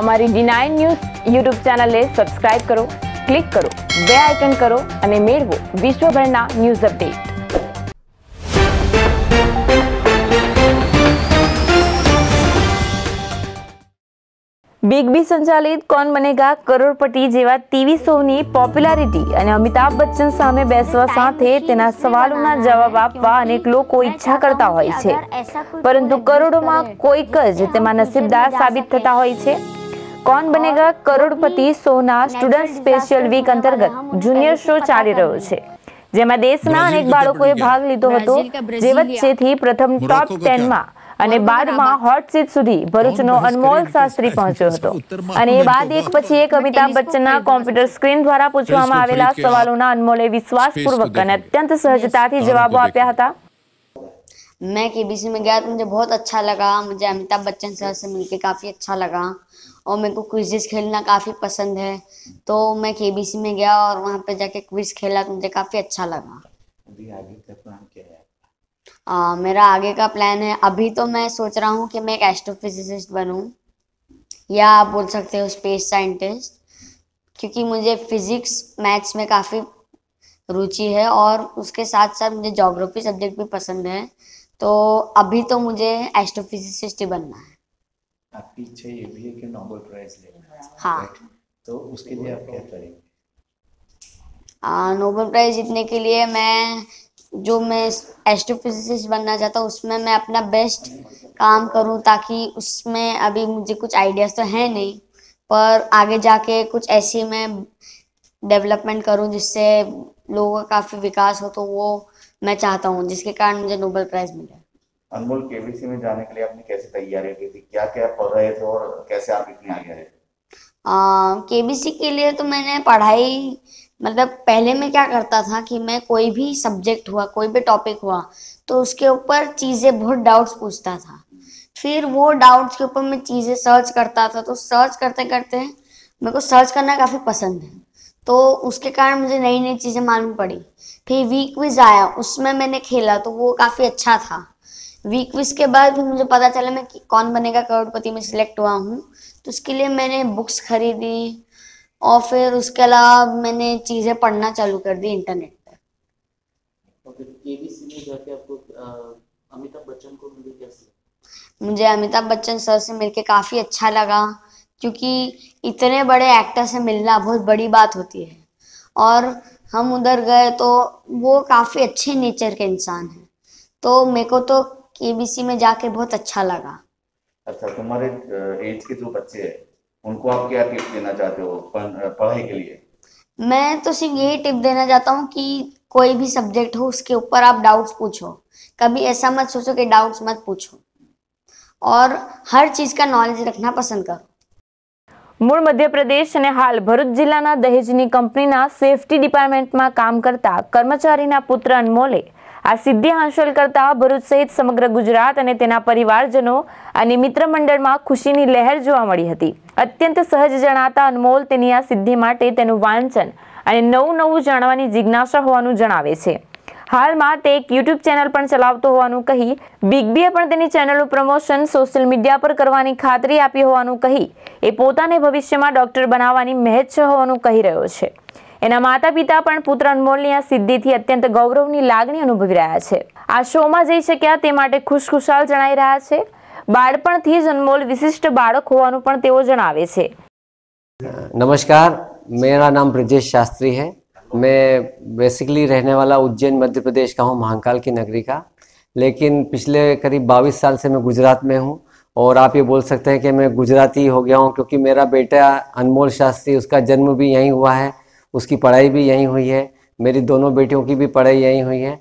અમારી nine news YouTube ચેનલને subscribe કરો ક્લિક કરો બે આઇકન કરો અને મેળવો વિશ્વભરના ન્યૂઝ અપડેટ બિગ બી સંચાલિત કોન બનેગા? કરોડપતિ જેવા ટીવી શોની પોપ્યુલારિટી અને અમિતાભ બચ્ચન સામે બેસવા સાથે તેના સવાલોના જવાબ આપવા અનેક લોકો ઈચ્છા કરતા હોય છે. પરંતુ કરોડોમાં કોઈક જ તેમાં નસીબદાર સાબિત થતા હોય છે. કોન બનેગા કરોડપતિ શોના સ્ટુડન્ટ સ્પેશિયલ વીક અંતર્ગત જુનિયર શો ચાલી રહ્યો છે જેમાં દેશના અનેક બાળકોએ ભાગ લીધો હતો જે વચ્ચેથી પ્રથમ ટોપ ટેનમાં અને બાદમાં હોટ સીટ સુધી ભરૂચનો અનમોલ શાસ્ત્રી પહોંચ્યો હતો અને એ બાદ એક પછી એક અમિતાભ બચ્ચનના કોમ્પ્યુટર સ્ક્રીન દ્વારા પૂછવામાં આવેલા સવાલોના અનમોલે વિશ્વાસપૂર્વક અને અત્યંત સહજતાથી જવાબો આપ્યા હતા मैं केबीसी में गया तो मुझे बहुत अच्छा लगा मुझे अमिताभ बच्चन सर से मिलके काफ़ी अच्छा लगा और मेरे को क्विजेस खेलना काफ़ी पसंद है। तो मैं केबीसी में गया और वहाँ पे जाके क्विज खेला तो मुझे काफ़ी अच्छा लगा। अभी आगे का प्लान क्या है? आ, मेरा आगे का प्लान है। अभी तो मैं सोच रहा हूँ कि मैं एक एस्ट्रोफिजिसिस्ट बनूँ। या आप बोल सकते हो स्पेस साइंटिस्ट क्योंकि मुझे फिजिक्स मैथ्स में काफ़ी रुचि है और उसके साथ साथ मुझे जोग्राफी सब्जेक्ट भी पसंद है। तो अभी तो मुझे एस्ट्रोफिजिसिस्ट ही बनना है। आपकी इच्छा ये भी है कि नोबेल प्राइज लेना हाँ। तो उसके लिए आप क्या करेंगे? आ, नोबेल प्राइज जीतने के लिए मैं जो मैं एस्ट्रोफिजिसिस्ट बनना चाहता हूँ उसमें मैं अपना बेस्ट काम करूँ ताकि उसमें अभी मुझे कुछ आइडियाज़ तो है नहीं पर आगे जाके कुछ ऐसी मैं डेवलपमेंट करूँ जिससे लोगों का काफ़ी विकास हो तो वो मैं चाहता हूँ जिसके कारण मुझे नोबेल प्राइज़ मिले अनमोल केबीसी में जाने के लिए आपने कैसे तैयारी की थी? क्या क्या पढ़ रहे थे और कैसे आप इतने आगे रहे केबीसी के लिए तो मैंने पढ़ाई मतलब पहले मैं क्या करता था कि मैं कोई भी सब्जेक्ट हुआ, कोई भी टॉपिक हुआ तो उसके ऊपर चीज़ें बहुत डाउट्स पूछता था। फिर वो डाउट्स के ऊपर मैं चीज़ें सर्च करता था तो सर्च करते करते मेरे को सर्च करना काफ़ी पसंद है। तो उसके कारण मुझे नई नई चीज़ें मालूम पड़ी। फिर वीक क्विज आया, उसमें मैंने खेला तो वो काफ़ी अच्छा था। वीक क्विज के बाद मुझे पता चला मैं कौन बनेगा करोड़पति में सिलेक्ट हुआ हूँ। तो उसके लिए मैंने बुक्स खरीदी और फिर उसके अलावा मैंने चीज़ें पढ़ना चालू कर दी इंटरनेट पर। और फिर केबीसी में जाके आपको अमिताभ बच्चन को मिले कैसे? मुझे अमिताभ बच्चन सर से मिलके काफ़ी अच्छा लगा क्योंकि इतने बड़े एक्टर से मिलना बहुत बड़ी बात होती है। और हम उधर गए तो वो काफ़ी अच्छे नेचर के इंसान हैं। तो मेरे को तो केबीसी में जाके बहुत अच्छा लगा अच्छा तुम्हारे एज के जो बच्चे हैं उनको आप क्या टिप देना चाहते हो पढ़- पढ़ाई के लिए मैं तो सिर्फ यही टिप देना चाहता हूँ कि कोई भी सब्जेक्ट हो उसके ऊपर आप डाउट्स पूछो कभी ऐसा मत सोचो कि डाउट्स मत पूछो और हर चीज़ का नॉलेज रखना पसंद करो મૂળ મધ્યપ્રદેશ અને હાલ ભરૂચ જિલ્લાના દહેજની કંપનીના સેફટી ડિપાર્ટમેન્ટમાં કામ કરતા કર્મચારીના પુત્ર અનમોલે આ સિદ્ધિ હાંસલ કરતા ભરૂચ સહિત સમગ્ર ગુજરાત અને તેના પરિવારજનો અને મિત્ર મંડળમાં ખુશીની લહેર જોવા મળી હતી. અત્યંત સહજ જણાતા અનમોલ તેની આ સિદ્ધિ માટે તેનું વાંચન અને નવું નવું જાણવાની જિજ્ઞાસા હોવાનું જણાવે છે. હાલમાં તે એક યુટ્યુબ ચેનલ પણ ચલાવતો હોવાનું કહી બિગ બીએ પણ તેની ચેનલનું પ્રમોશન સોશિયલ મીડિયા પર કરવાની ખાતરી આપી હોવાનું કહી, એ પોતાને ભવિષ્યમાં ડોક્ટર બનાવવાની મહેચ્છ હોવાનું કહી રહ્યો છે. એના માતા પિતા પણ પુત્ર અનમોલની આ સિદ્ધિથી અત્યંત ગૌરવની લાગણી અનુભવી રહ્યા છે આ શોમાં જઈ શક્યા તે માટે ખુશખુશાલ જણાઈ રહ્યા છે બાળપણથી જ અનમોલ વિશિષ્ટ બાળક હોવાનું પણ તેઓ જણાવે છે नमस्कार मेरा नाम ब्रजेश शास्त्री है मैं बेसिकली रहने वाला उज्जैन मध्य प्रदेश का हूँ महाकाल की नगरी का लेकिन पिछले करीब बाईस साल से मैं गुजरात में हूँ और आप ये बोल सकते हैं कि मैं गुजराती हो गया हूँ क्योंकि मेरा बेटा अनमोल शास्त्री उसका जन्म भी यहीं हुआ है उसकी पढ़ाई भी यहीं हुई है मेरी दोनों बेटियों की भी पढ़ाई यहीं हुई है।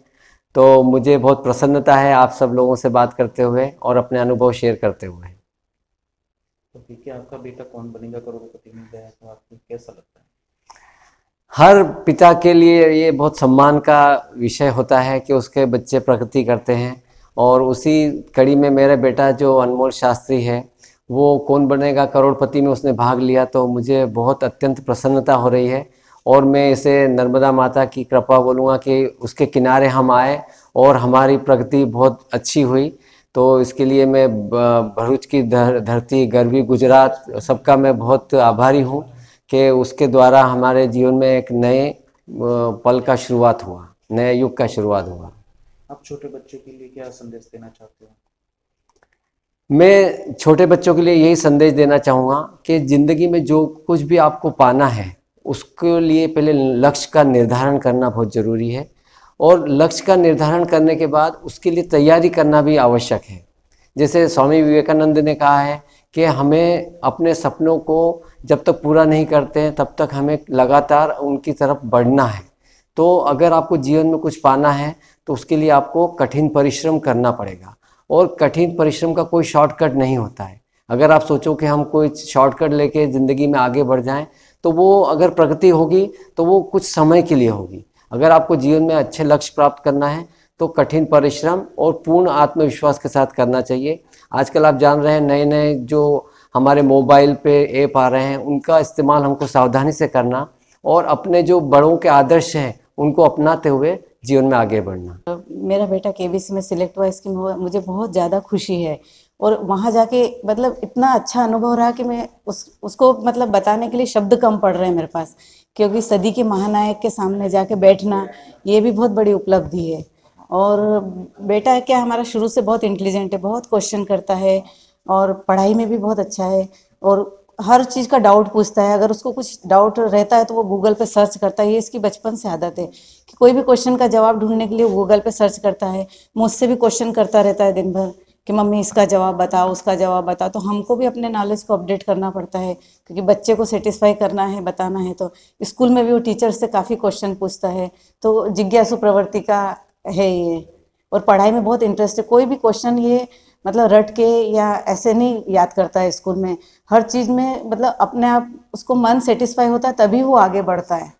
तो मुझे बहुत प्रसन्नता है आप सब लोगों से बात करते हुए और अपने अनुभव शेयर करते हुए। तो आपका बेटा कौन बनेगा करोड़पति में? गया तो आपको कैसा लगता है? हर पिता के लिए ये बहुत सम्मान का विषय होता है कि उसके बच्चे प्रगति करते हैं और उसी कड़ी में मेरा बेटा जो अनमोल शास्त्री है वो कौन बनेगा करोड़पति में उसने भाग लिया तो मुझे बहुत अत्यंत प्रसन्नता हो रही है। और मैं इसे नर्मदा माता की कृपा बोलूँगा कि उसके किनारे हम आए और हमारी प्रगति बहुत अच्छी हुई। तो इसके लिए मैं भरूच की धर, धरती गरवी गुजरात सबका मैं बहुत आभारी हूँ कि उसके द्वारा हमारे जीवन में एक नए पल का शुरुआत हुआ नए युग का शुरुआत हुआ। आप छोटे बच्चों के लिए क्या संदेश देना चाहते हो? मैं छोटे बच्चों के लिए यही संदेश देना चाहूँगा कि ज़िंदगी में जो कुछ भी आपको पाना है उसके लिए पहले लक्ष्य का निर्धारण करना बहुत ज़रूरी है। और लक्ष्य का निर्धारण करने के बाद उसके लिए तैयारी करना भी आवश्यक है। जैसे स्वामी विवेकानंद ने कहा है कि हमें अपने सपनों को जब तक पूरा नहीं करते हैं, तब तक हमें लगातार उनकी तरफ़ बढ़ना है। तो अगर आपको जीवन में कुछ पाना है तो उसके लिए आपको कठिन परिश्रम करना पड़ेगा। और कठिन परिश्रम का कोई शॉर्टकट नहीं होता है। अगर आप सोचो कि हम कोई शॉर्टकट लेके ज़िंदगी में आगे बढ़ जाएँ तो वो अगर प्रगति होगी तो वो कुछ समय के लिए होगी। अगर आपको जीवन में अच्छे लक्ष्य प्राप्त करना है तो कठिन परिश्रम और पूर्ण आत्मविश्वास के साथ करना चाहिए। आजकल आप जान रहे हैं नए नए जो हमारे मोबाइल पे ऐप आ रहे हैं, उनका इस्तेमाल हमको सावधानी से करना और अपने जो बड़ों के आदर्श हैं, उनको अपनाते हुए जीवन में आगे बढ़ना। मेरा बेटा केबीसी में सिलेक्ट हुआ, इसकी मुझे बहुत ज़्यादा खुशी है। और वहाँ जाके मतलब इतना अच्छा अनुभव रहा कि मैं उस, उसको मतलब बताने के लिए शब्द कम पड़ रहे हैं मेरे पास, क्योंकि सदी के महानायक के सामने जाके बैठना ये भी बहुत बड़ी उपलब्धि है। और बेटा क्या हमारा शुरू से बहुत इंटेलिजेंट है, बहुत क्वेश्चन करता है और पढ़ाई में भी बहुत अच्छा है और हर चीज़ का डाउट पूछता है। अगर उसको कुछ डाउट रहता है तो वो गूगल पे सर्च करता है। ये इसकी बचपन से आदत है कि कोई भी क्वेश्चन का जवाब ढूँढने के लिए गूगल पे सर्च करता है, मुझसे भी क्वेश्चन करता रहता है दिन भर कि मम्मी इसका जवाब बताओ, उसका जवाब बताओ। तो हमको भी अपने नॉलेज को अपडेट करना पड़ता है, क्योंकि बच्चे को सेटिस्फाई करना है, बताना है। तो स्कूल में भी वो टीचर से काफ़ी क्वेश्चन पूछता है। तो जिज्ञासु प्रवृत्ति का है ये। और पढ़ाई में बहुत इंटरेस्ट है। कोई भी क्वेश्चन ये मतलब रट के या ऐसे नहीं याद करता है स्कूल में। हर चीज़ में मतलब अपने आप उसको मन सेटिस्फाई होता है, तभी वो आगे बढ़ता है।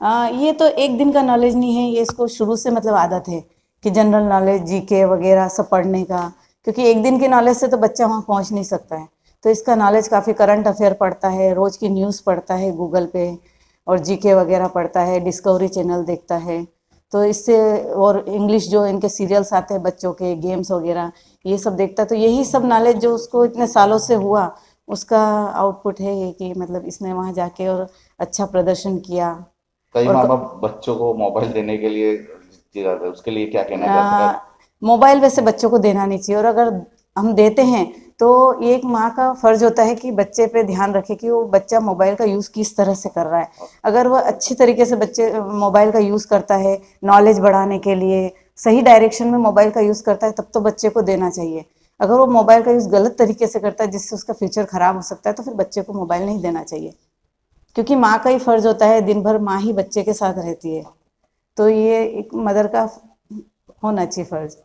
आ, ये तो एक दिन का नॉलेज नहीं है ये इसको शुरू से मतलब आदत है कि जनरल नॉलेज जीके वगैरह सब पढ़ने का क्योंकि एक दिन के नॉलेज से तो बच्चा वहाँ पहुँच नहीं सकता है। तो इसका नॉलेज काफ़ी करंट अफेयर पढ़ता है रोज़ की न्यूज़ पढ़ता है गूगल पे और जीके वगैरह पढ़ता है डिस्कवरी चैनल देखता है। तो इससे और इंग्लिश जो इनके सीरियल्स आते हैं बच्चों के गेम्स वगैरह ये सब देखता है। तो यही सब नॉलेज जो उसको इतने सालों से हुआ उसका आउटपुट है ये कि मतलब इसने वहाँ जाके और अच्छा प्रदर्शन किया। कई माँ बाप बच्चों को मोबाइल देने के लिए उसके लिए क्या कहना चाहते हैं मोबाइल वैसे बच्चों को देना नहीं चाहिए। और अगर हम देते हैं तो ये एक माँ का फ़र्ज़ होता है कि बच्चे पे ध्यान रखे कि वो बच्चा मोबाइल का यूज़ किस तरह से कर रहा है। अगर वह अच्छी तरीके से बच्चे मोबाइल का यूज़ करता है नॉलेज बढ़ाने के लिए सही डायरेक्शन में मोबाइल का यूज़ करता है तब तो बच्चे को देना चाहिए। अगर वो मोबाइल का यूज़ गलत तरीके से करता है जिससे उसका फ्यूचर खराब हो सकता है तो फिर बच्चे को मोबाइल नहीं देना चाहिए। क्योंकि माँ का ही फर्ज होता है दिन भर माँ ही बच्चे के साथ रहती है तो ये एक मदर का होना चाहिए फर्ज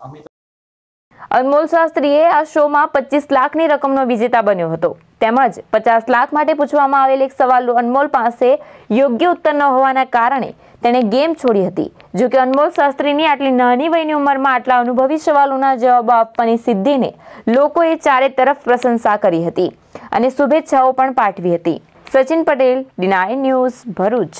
અનમોલ શાસ્ત્રીએ આ શોમાં પચીસ લાખની રકમનો વિજેતા બન્યો હતો તેમજ પચાસ લાખ માટે પૂછવામાં આવેલ એક સવાલનો અનમોલ પાસે યોગ્ય ઉત્તર ન હોવાના કારણે તેણે ગેમ છોડી હતી જો કે અનમોલ શાસ્ત્રીની આટલી નાની વયની ઉંમરમાં આટલા અનુભવી સવાલોના જવાબો આપવાની સિદ્ધિને લોકોએ ચારે તરફ પ્રશંસા કરી હતી અને શુભેચ્છાઓ પણ પાઠવી હતી સચિન પટેલ ડીનાઈ ન્યૂઝ ભરૂચ.